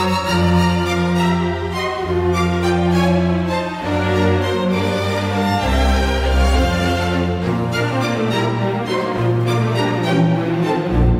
Música